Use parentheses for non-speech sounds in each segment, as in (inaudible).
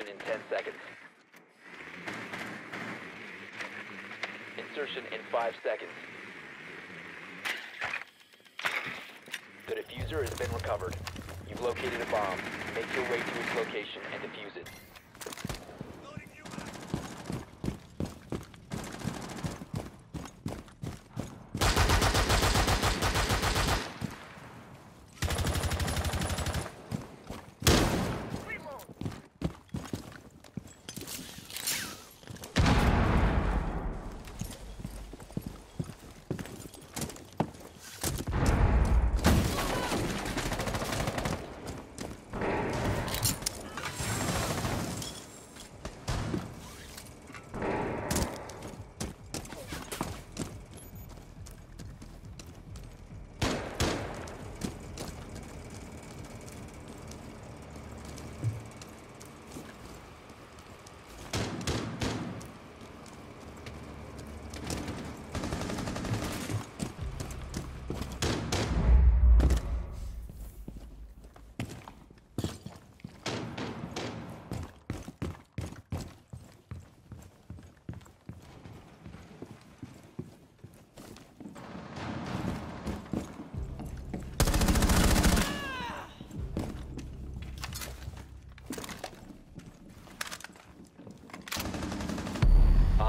Insertion in 10 seconds. Insertion in 5 seconds. The defuser has been recovered. You've located a bomb. Make your way to its location and defuse it.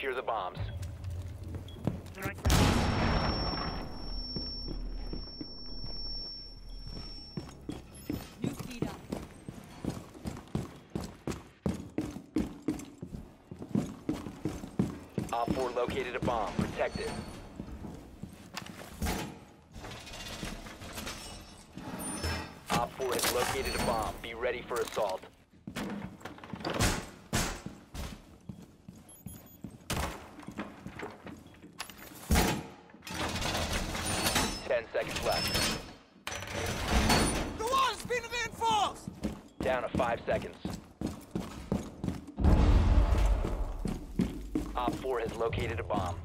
Secure the bombs. Op 4 located a bomb. Protect it. Op 4 has located a bomb. Be ready for assault. Ten seconds left. The wall's been reinforced! Down to five seconds. Op 4 has located a bomb.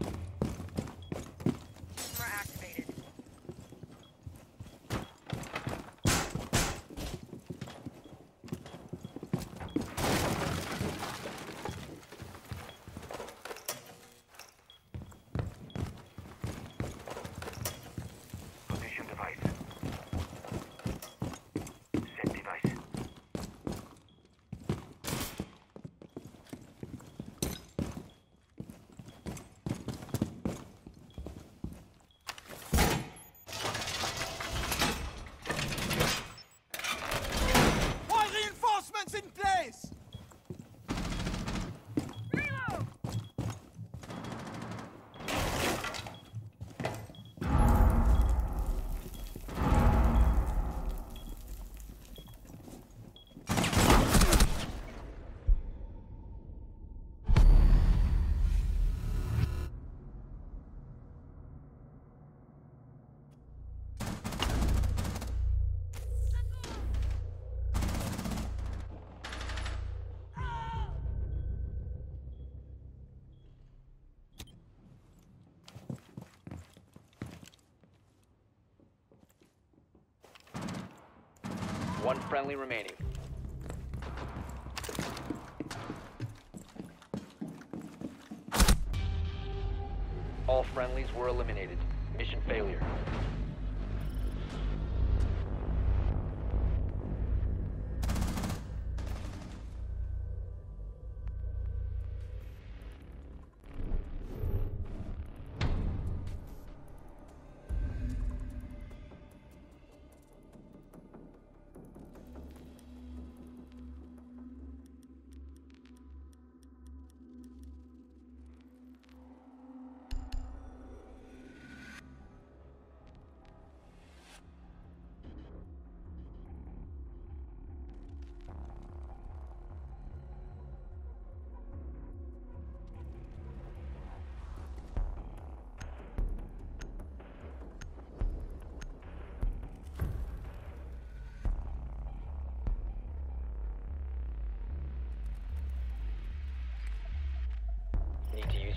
One friendly remaining. All friendlies were eliminated. Mission failure.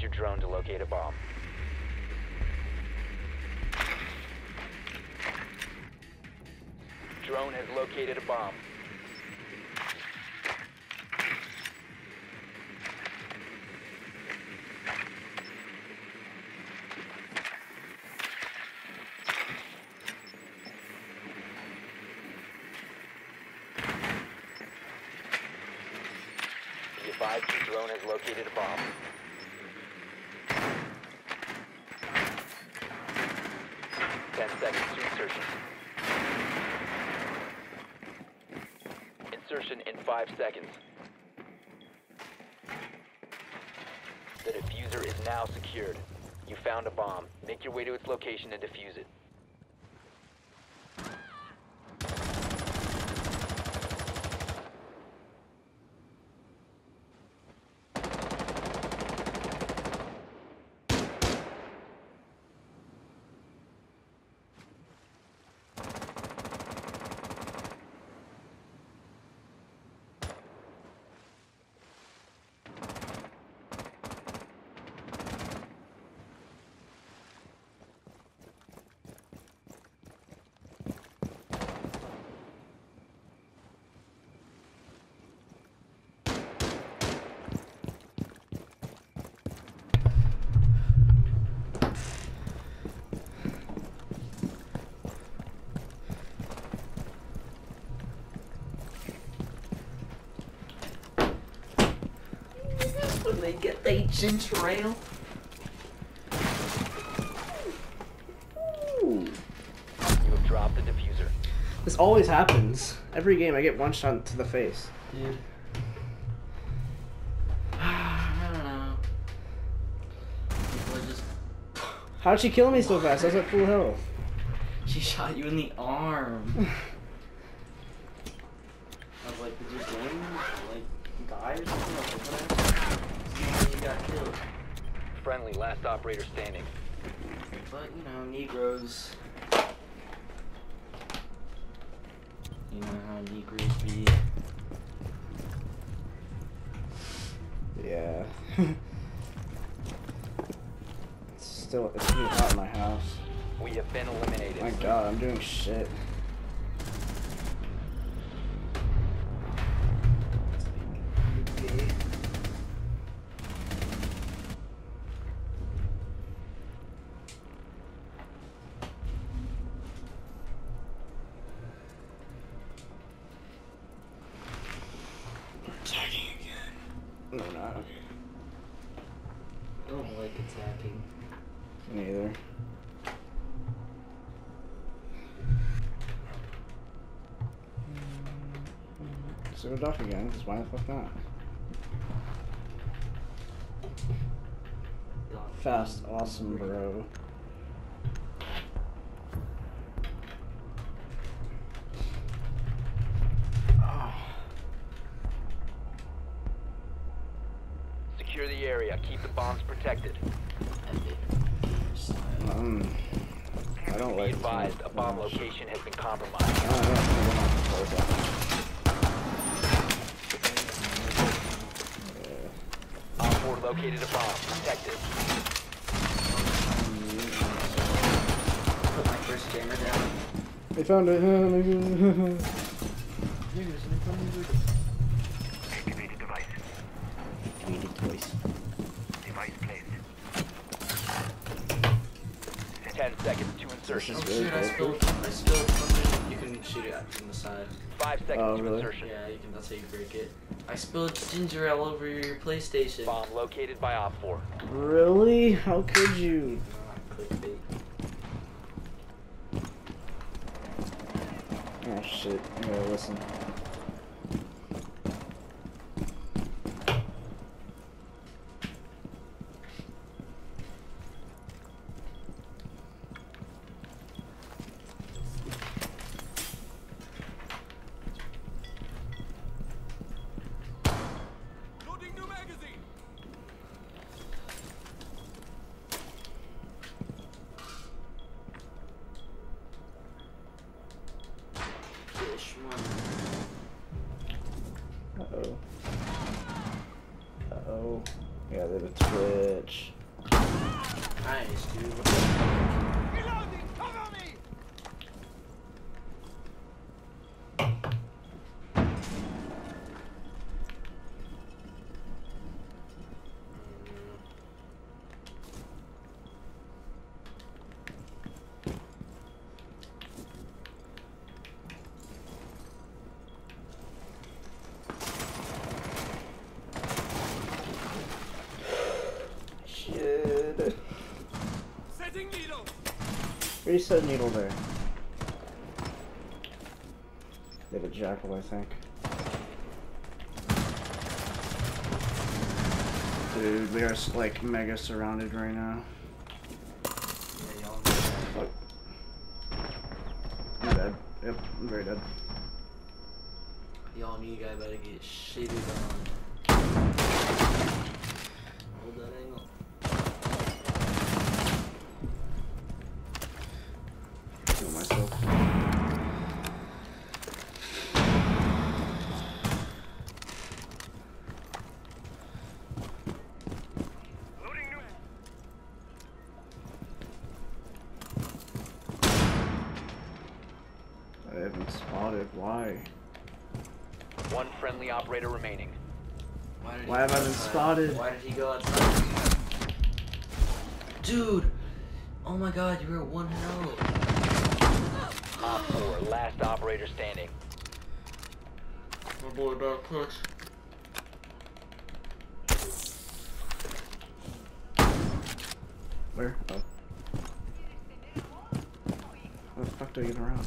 Your drone to locate a bomb. Drone has located a bomb. Be advised your drone has located a bomb. Ten seconds to insertion. Insertion in five seconds. The defuser is now secured. You found a bomb. Make your way to its location and defuse it. when they get the ginger ale. Ooh. You have dropped the defuser. This always happens. Every game I get one shot to the face. Dude. (sighs) I don't know. People just. How'd she kill me so fast? I was at full health. She shot you in the arm. (laughs) I was like, did your game like die or something? I was like, what happened? See, you got killed. Friendly, last operator standing. But you know, Negroes. You know how Negroes be. Yeah. (laughs) it's still, it's getting hot in my house. We have been eliminated. My god, I'm doing shit. So duck again, because why the fuck not? Fast, awesome, bro. Secure the area. Keep the bombs protected. um, I don't Be like advised, a bomb location has been compromised. Located a bomb. Protect it. Put my first jammer down. They found it. (laughs) seconds to insertion. Oh really shit, I spilled, I spilled something. You can shoot it from the side. 5 seconds Oh, to really? insertion. Yeah, you can, that's how you break it. I spilled ginger ale over your PlayStation. Bomb located by Op 4. Really? How could you? Clickbait. Oh shit. Yeah, listen. Yeah, they have a twitch. Nice, dude. Already said needle there. They have a jackal, I think. Dude, we are like mega surrounded right now. Yeah, y'all. Fuck. I'm dead. Yep, I'm very dead. Y'all new guy better get shitted on. I haven't spotted. Why? One friendly operator remaining. Why, Why have go I been outside? spotted? Why did he go outside? Dude! Oh my god, you were at one health. Op 4, last operator standing. My boy back push. Where? Oh. How the fuck do I get around?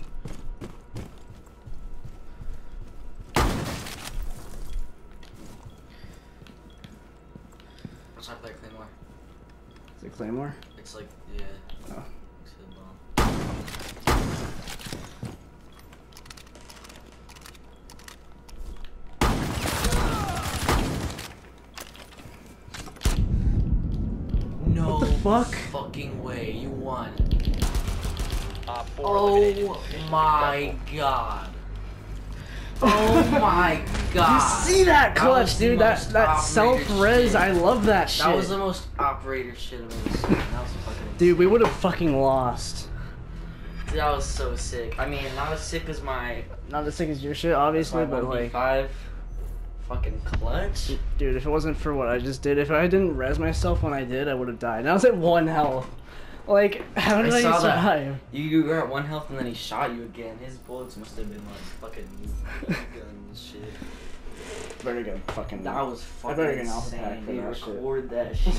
Is it Claymore? It's like, yeah. Oh. It's a bomb. No What the fuck? fucking way, you won. Op 4 eliminated. Oh my god. Oh (laughs) my god. You see that That clutch, the dude? That that self res, shit. I love that shit. That was the most operator shit I've ever seen. That was fucking Dude, we would have fucking lost. That was so sick. I mean, not as sick as my Not as sick as your shit, obviously, but like, five fucking clutch. dude, if it wasn't for what I just did, if I didn't res myself when I did, I would have died. And I was at one health. Like, how did I I, saw that. survive? You, you were at one health and then he shot you again. His bullets must have been like fucking (laughs) gun shit. Very good, fucking. That was I fucking better get an alpha pack insane. for Dude, that shit. record that shit.